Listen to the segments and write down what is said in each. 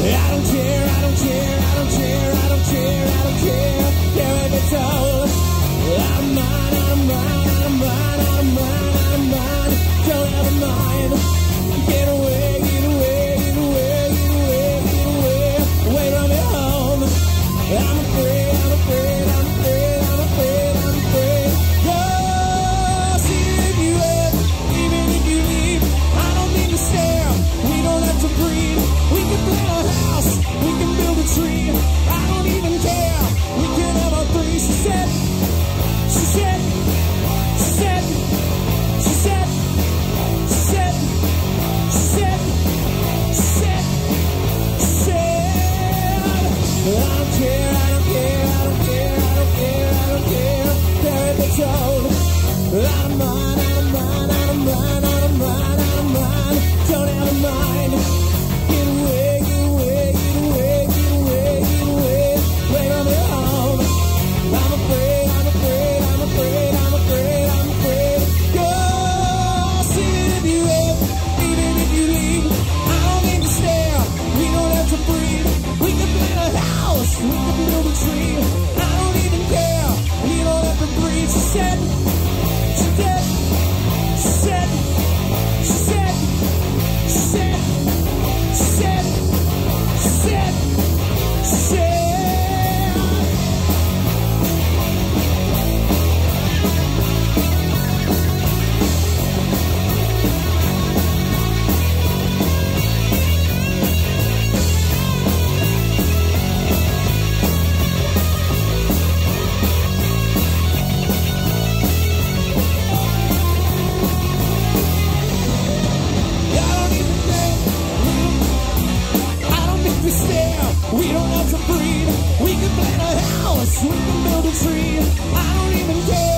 I don't care, I don't care, I don't care, I don't care, I don't care so free. I don't even care.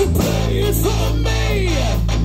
To praying for me?